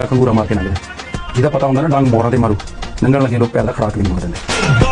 ਖੰਗੂਰਾ ਮਾਰ ਕੇ ਲੰਘਦਾ ਜਿਹਦਾ ਪਤਾ ਹੁੰਦਾ ਨਾ ਡੰਗ ਮੋਰਾਂ ਤੇ ਮਾਰੂ ਲੰਘਣ ਲੱਗੇ ਲੋਕ ਪੈਰ ਦਾ ਖੜਾਕ ਵੀ ਨਹੀਂ ਮੋੜ ਦਿੰਦੇ